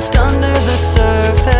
lost under the surface.